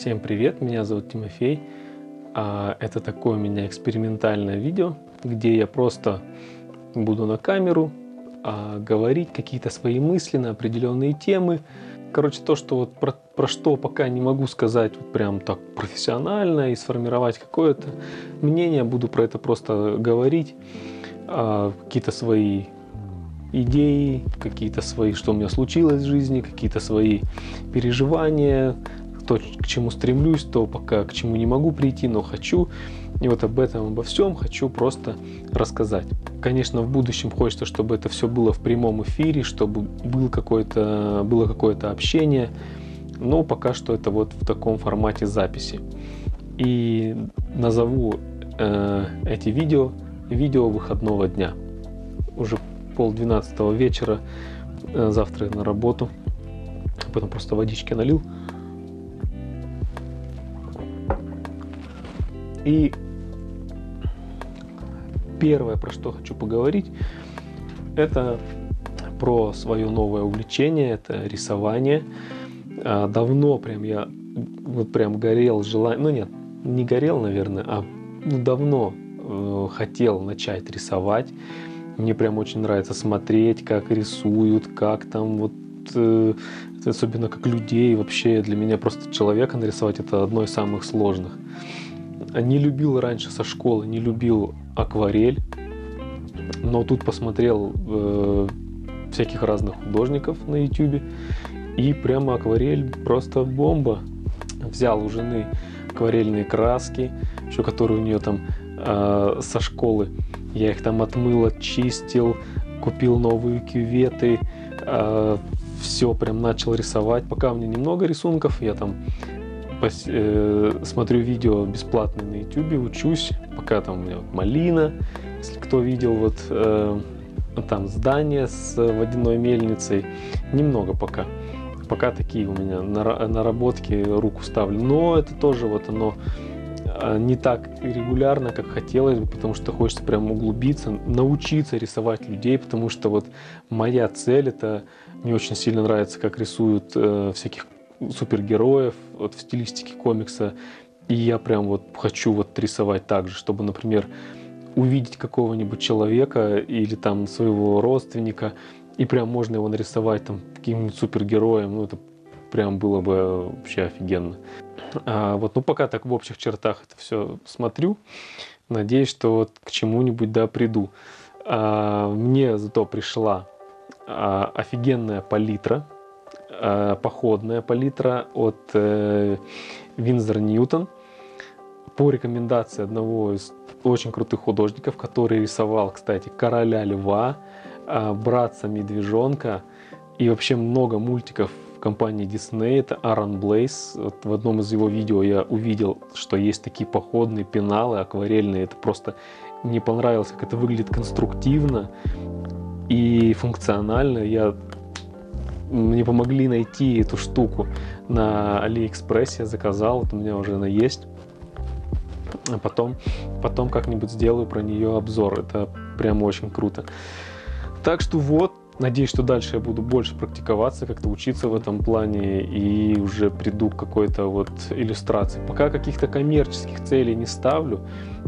Всем привет, меня зовут Тимофей. А, это такое у меня экспериментальное видео, где я просто буду на камеру а, говорить какие-то свои мысли на определенные темы. Короче, то, что вот про, про что пока не могу сказать вот прям так профессионально и сформировать какое-то мнение, буду про это просто говорить. А, какие-то свои идеи, какие-то свои, что у меня случилось в жизни, какие-то свои переживания, то, к чему стремлюсь, то пока к чему не могу прийти, но хочу. И вот об этом, обо всем хочу просто рассказать. Конечно, в будущем хочется, чтобы это все было в прямом эфире, чтобы был какое-то, было какое-то общение, но пока что это вот в таком формате записи. И назову э, эти видео видео выходного дня. Уже пол двенадцатого вечера, э, завтра на работу. Потом просто водички налил. И первое, про что хочу поговорить, это про свое новое увлечение, это рисование. А, давно прям я вот прям горел желание, ну нет, не горел, наверное, а ну, давно э, хотел начать рисовать. Мне прям очень нравится смотреть, как рисуют, как там вот э, особенно как людей вообще для меня просто человека нарисовать это одно из самых сложных не любил раньше со школы, не любил акварель, но тут посмотрел э, всяких разных художников на YouTube, и прямо акварель просто бомба. Взял у жены акварельные краски, еще которые у нее там э, со школы. Я их там отмыл, очистил, купил новые кюветы, э, все прям начал рисовать. Пока у меня немного рисунков, я там э, смотрю видео бесплатные на YouTube, учусь, пока там у меня вот малина, если кто видел вот э, там здание с водяной мельницей, немного пока. Пока такие у меня наработки руку ставлю. Но это тоже вот оно э, не так регулярно, как хотелось бы, потому что хочется прям углубиться, научиться рисовать людей, потому что вот моя цель это мне очень сильно нравится, как рисуют э, всяких супергероев вот в стилистике комикса. И я прям вот хочу вот рисовать так же, чтобы, например, увидеть какого-нибудь человека или там своего родственника, и прям можно его нарисовать там каким-нибудь супергероем, ну это прям было бы вообще офигенно. А, вот, ну пока так в общих чертах это все смотрю, надеюсь, что вот к чему-нибудь да приду. А, мне зато пришла а, офигенная палитра, Э, походная палитра от э, Винзор Ньютон по рекомендации одного из очень крутых художников, который рисовал, кстати, Короля Льва, э, Братца Медвежонка и вообще много мультиков в компании Disney. Это Аарон Блейс. Вот в одном из его видео я увидел, что есть такие походные пеналы акварельные. Это просто мне понравилось, как это выглядит конструктивно и функционально. Я мне помогли найти эту штуку на Алиэкспрессе, заказал, вот у меня уже она есть. А потом, потом как-нибудь сделаю про нее обзор. Это прям очень круто. Так что вот, надеюсь, что дальше я буду больше практиковаться, как-то учиться в этом плане и уже приду к какой-то вот иллюстрации. Пока каких-то коммерческих целей не ставлю,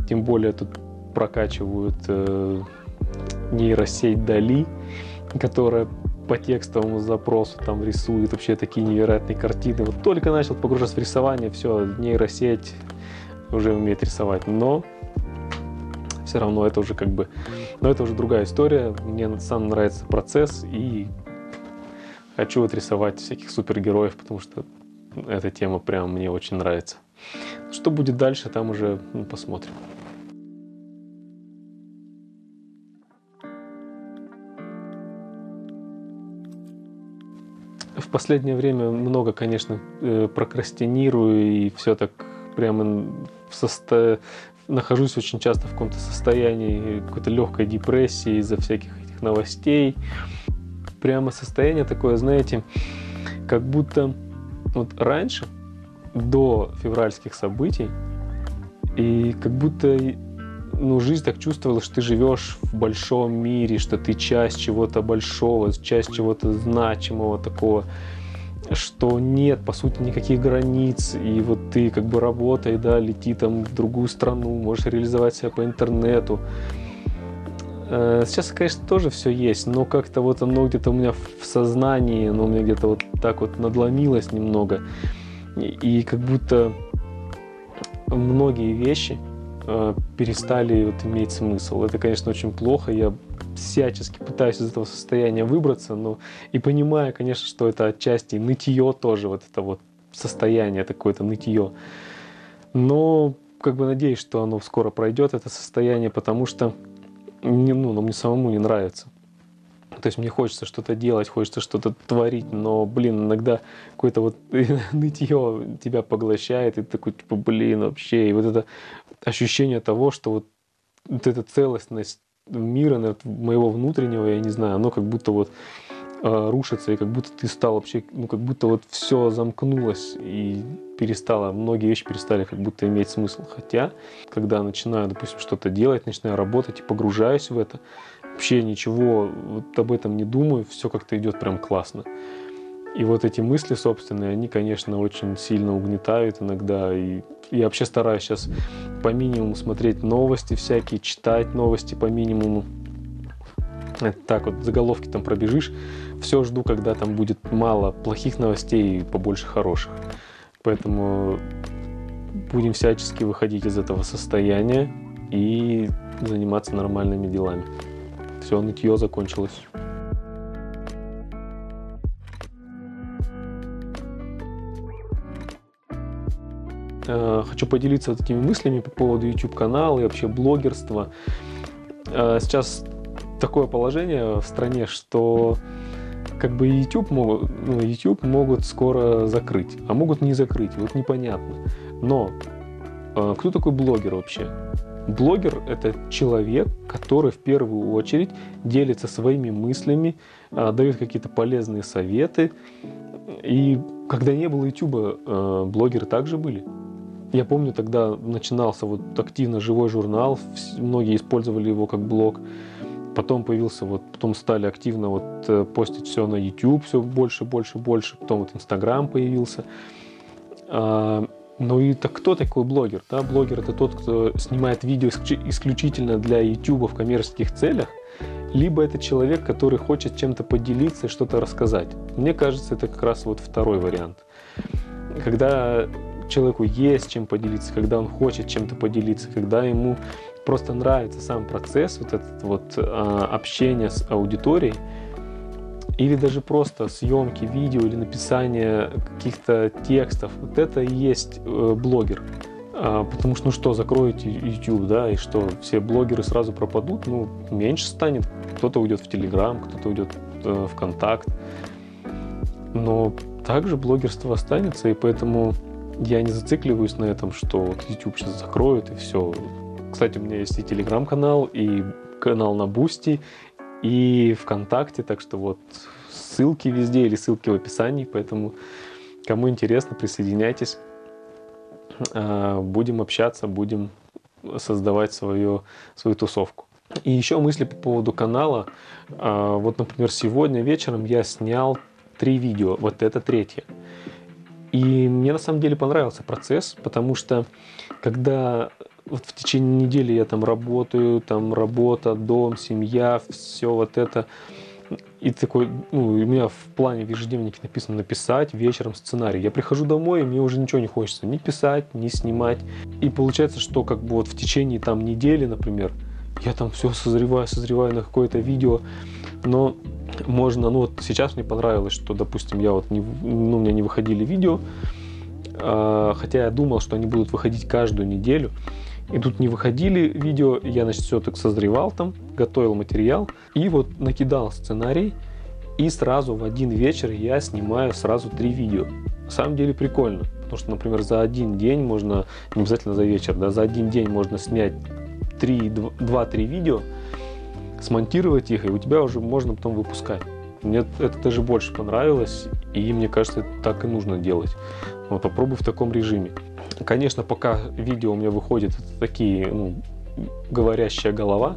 тем более тут прокачивают э, нейросеть Дали, которая по текстовому запросу там рисует вообще такие невероятные картины. Вот только начал погружаться в рисование, все, нейросеть уже умеет рисовать. Но все равно это уже как бы, но это уже другая история. Мне сам нравится процесс и хочу вот рисовать всяких супергероев, потому что эта тема прям мне очень нравится. Что будет дальше, там уже ну, посмотрим. В последнее время много, конечно, э, прокрастинирую и все так прямо в состо... нахожусь очень часто в каком-то состоянии какой-то легкой депрессии из-за всяких этих новостей. Прямо состояние такое, знаете, как будто вот раньше, до февральских событий, и как будто ну, жизнь так чувствовала, что ты живешь в большом мире, что ты часть чего-то большого, часть чего-то значимого такого. что нет, по сути, никаких границ, и вот ты как бы работай, да, лети там в другую страну, можешь реализовать себя по интернету. Э, сейчас, конечно, тоже все есть, но как-то вот оно где-то у меня в сознании, оно у меня где-то вот так вот надломилось немного. И, и как будто многие вещи э, перестали вот иметь смысл. Это, конечно, очень плохо. Я всячески пытаюсь из этого состояния выбраться, но и понимаю, конечно, что это отчасти нытье тоже, вот это вот состояние, это какое-то нытье. Но как бы надеюсь, что оно скоро пройдет, это состояние, потому что не, ну, мне самому не нравится. То есть мне хочется что-то делать, хочется что-то творить, но, блин, иногда какое-то вот нытье тебя поглощает, и ты такой, типа, блин, вообще, и вот это ощущение того, что вот, вот эта целостность мира, моего внутреннего, я не знаю, оно как будто вот э, рушится, и как будто ты стал вообще, ну, как будто вот все замкнулось и перестало, многие вещи перестали как будто иметь смысл. Хотя, когда начинаю, допустим, что-то делать, начинаю работать и погружаюсь в это, вообще ничего вот об этом не думаю, все как-то идет прям классно. И вот эти мысли собственные, они, конечно, очень сильно угнетают иногда. И я вообще стараюсь сейчас по минимуму смотреть новости всякие, читать новости по минимуму. Так вот, заголовки там пробежишь. Все жду, когда там будет мало плохих новостей и побольше хороших. Поэтому будем всячески выходить из этого состояния и заниматься нормальными делами. Все, нытье закончилось. Э, хочу поделиться вот этими мыслями по поводу YouTube канала и вообще блогерства. Э, сейчас такое положение в стране, что как бы YouTube могут, ну, YouTube могут скоро закрыть, а могут не закрыть, вот непонятно. Но э, кто такой блогер вообще? Блогер – это человек, который в первую очередь делится своими мыслями, дает какие-то полезные советы. И когда не было YouTube, блогеры также были. Я помню, тогда начинался вот активно живой журнал, многие использовали его как блог. Потом появился вот, потом стали активно вот э, постить все на YouTube, все больше, больше, больше. Потом вот Instagram появился. А, ну и так кто такой блогер? Да? Блогер это тот, кто снимает видео исключительно для YouTube в коммерческих целях, либо это человек, который хочет чем-то поделиться что-то рассказать. Мне кажется, это как раз вот второй вариант. Когда человеку есть чем поделиться, когда он хочет чем-то поделиться, когда ему просто нравится сам процесс, вот этот вот а, общение с аудиторией, или даже просто съемки видео или написание каких-то текстов, вот это и есть э, блогер. А, потому что, ну что, закроете YouTube, да, и что, все блогеры сразу пропадут, ну, меньше станет. Кто-то уйдет в Telegram, кто-то уйдет э, в Контакт. Но также блогерство останется, и поэтому я не зацикливаюсь на этом, что вот YouTube сейчас закроют и все. Кстати, у меня есть и телеграм-канал, и канал на Бусти, и ВКонтакте, так что вот ссылки везде или ссылки в описании, поэтому кому интересно, присоединяйтесь. А, будем общаться, будем создавать свою, свою тусовку. И еще мысли по поводу канала. А, вот, например, сегодня вечером я снял три видео, вот это третье. И мне на самом деле понравился процесс, потому что когда вот в течение недели я там работаю, там работа, дом, семья, все вот это, и такой, ну, у меня в плане в ежедневнике написано написать вечером сценарий. Я прихожу домой, и мне уже ничего не хочется ни писать, ни снимать. И получается, что как бы вот в течение там недели, например, я там все созреваю, созреваю на какое-то видео, но можно, ну вот сейчас мне понравилось, что, допустим, я вот, не, ну, у меня не выходили видео, э, хотя я думал, что они будут выходить каждую неделю, и тут не выходили видео, я, значит, все так созревал там, готовил материал, и вот накидал сценарий, и сразу в один вечер я снимаю сразу три видео. На самом деле прикольно, потому что, например, за один день можно, не обязательно за вечер, да, за один день можно снять 2-3 видео, смонтировать их, и у тебя уже можно потом выпускать. Мне это даже больше понравилось, и мне кажется, это так и нужно делать. Вот попробуй в таком режиме. Конечно, пока видео у меня выходят такие, ну, говорящая голова,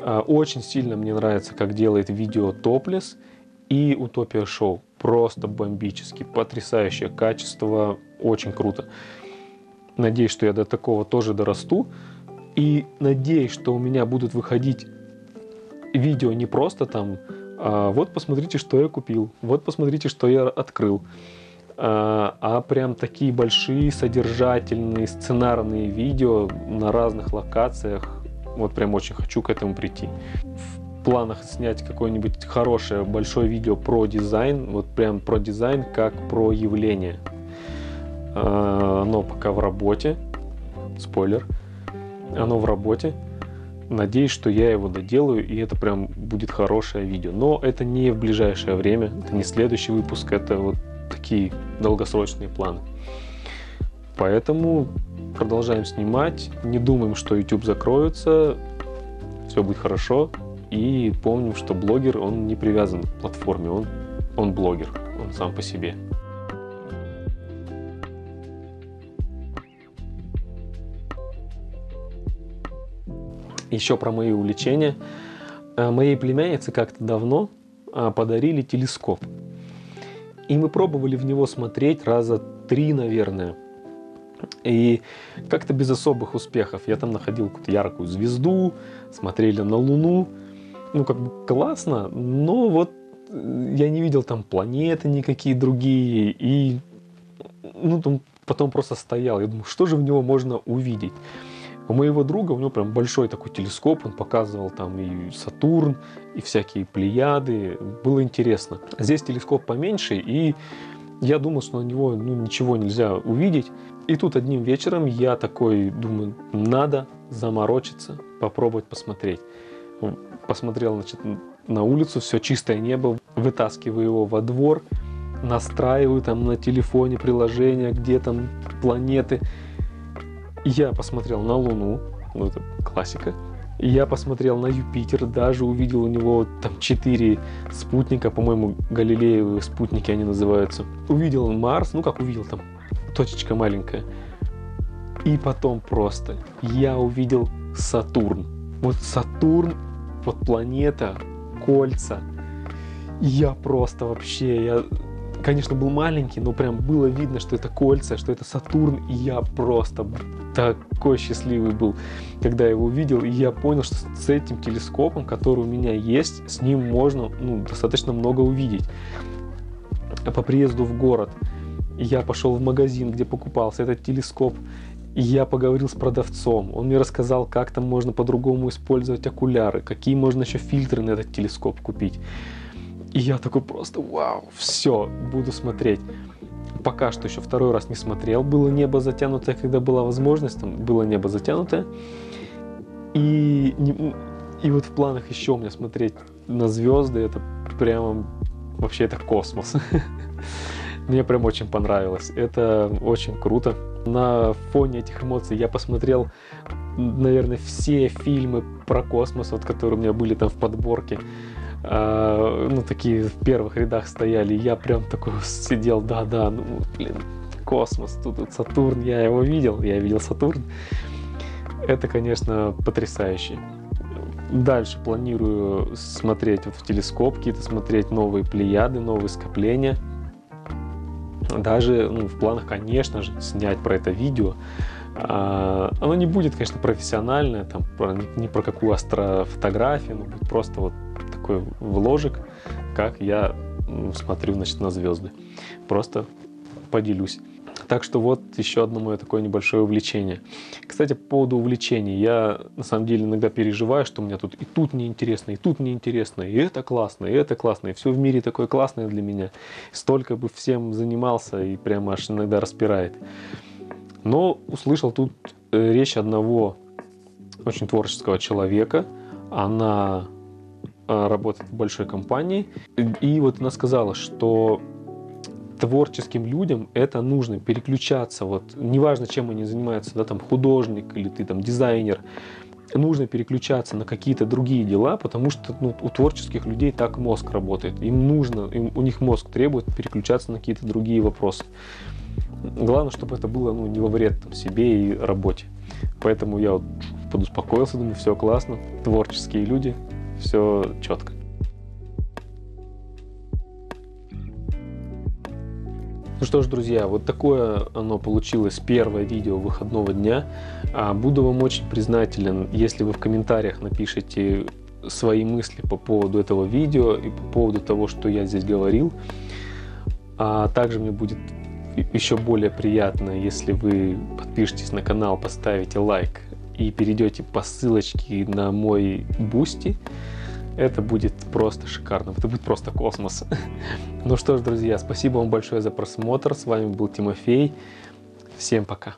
а, очень сильно мне нравится, как делает видео Топлес и Утопия Шоу. Просто бомбически, потрясающее качество, очень круто. Надеюсь, что я до такого тоже дорасту. И надеюсь, что у меня будут выходить видео не просто там, а вот посмотрите, что я купил, вот посмотрите, что я открыл, а, а прям такие большие содержательные сценарные видео на разных локациях. Вот прям очень хочу к этому прийти. В планах снять какое-нибудь хорошее большое видео про дизайн, вот прям про дизайн как про явление. А, оно пока в работе, спойлер, оно в работе. Надеюсь, что я его доделаю, и это прям будет хорошее видео. Но это не в ближайшее время, это не следующий выпуск, это вот такие долгосрочные планы. Поэтому продолжаем снимать, не думаем, что YouTube закроется, все будет хорошо. И помним, что блогер, он не привязан к платформе, он, он блогер, он сам по себе. Еще про мои увлечения. Э, моей племяннице как-то давно а, подарили телескоп. И мы пробовали в него смотреть раза три, наверное. И как-то без особых успехов. Я там находил какую-то яркую звезду, смотрели на Луну. Ну, как бы классно, но вот э, я не видел там планеты никакие другие. И ну, там потом просто стоял. Я думаю, что же в него можно увидеть? У моего друга, у него прям большой такой телескоп, он показывал там и Сатурн, и всякие Плеяды. Было интересно. Здесь телескоп поменьше, и я думал, что на него ну, ничего нельзя увидеть. И тут одним вечером я такой думаю, надо заморочиться, попробовать посмотреть. Посмотрел значит, на улицу, все чистое небо, вытаскиваю его во двор, настраиваю там на телефоне приложение, где там планеты – я посмотрел на Луну, ну это классика. Я посмотрел на Юпитер, даже увидел у него там четыре спутника, по-моему, Галилеевые спутники они называются. Увидел Марс, ну как увидел там, точечка маленькая. И потом просто я увидел Сатурн. Вот Сатурн, вот планета, кольца. Я просто вообще, я конечно, был маленький, но прям было видно, что это кольца, что это Сатурн, и я просто такой счастливый был, когда я его увидел, и я понял, что с этим телескопом, который у меня есть, с ним можно ну, достаточно много увидеть. По приезду в город я пошел в магазин, где покупался этот телескоп, и я поговорил с продавцом. Он мне рассказал, как там можно по-другому использовать окуляры, какие можно еще фильтры на этот телескоп купить. И я такой просто, вау, все, буду смотреть. Пока что еще второй раз не смотрел. Было небо затянутое, когда была возможность, там было небо затянутое. И, и вот в планах еще у меня смотреть на звезды, это прямо вообще это космос. Мне прям очень понравилось. Это очень круто. На фоне этих эмоций я посмотрел, наверное, все фильмы про космос, вот, которые у меня были там в подборке. А, ну, такие в первых рядах стояли. Я прям такой сидел, да-да, ну, блин, космос, тут, тут Сатурн, я его видел, я видел Сатурн. Это, конечно, потрясающе. Дальше планирую смотреть вот в телескоп, какие-то смотреть новые плеяды, новые скопления. Даже ну, в планах, конечно же, снять про это видео. А, оно не будет, конечно, профессиональное, там, про, не про какую астрофотографию, но будет просто вот такой вложек, как я смотрю значит, на звезды. Просто поделюсь. Так что вот еще одно мое такое небольшое увлечение. Кстати, по поводу увлечений. Я на самом деле иногда переживаю, что у меня тут и тут неинтересно, и тут неинтересно, и это классно, и это классно, и все в мире такое классное для меня. Столько бы всем занимался, и прямо аж иногда распирает. Но услышал тут э, речь одного очень творческого человека. Она а, работает в большой компании. И вот она сказала, что творческим людям это нужно переключаться. Вот неважно, чем они занимаются, да, там художник или ты там дизайнер, нужно переключаться на какие-то другие дела, потому что ну, у творческих людей так мозг работает. Им нужно, им, у них мозг требует переключаться на какие-то другие вопросы. Главное, чтобы это было ну, не во вред там, себе и работе. Поэтому я вот подуспокоился, думаю, все классно, творческие люди, все четко. Ну что ж, друзья, вот такое оно получилось первое видео выходного дня. А, буду вам очень признателен, если вы в комментариях напишите свои мысли по поводу этого видео и по поводу того, что я здесь говорил. А также мне будет еще более приятно, если вы подпишетесь на канал, поставите лайк и перейдете по ссылочке на мой бусти. Это будет просто шикарно, это будет просто космос. Ну что ж, друзья, спасибо вам большое за просмотр. С вами был Тимофей. Всем пока.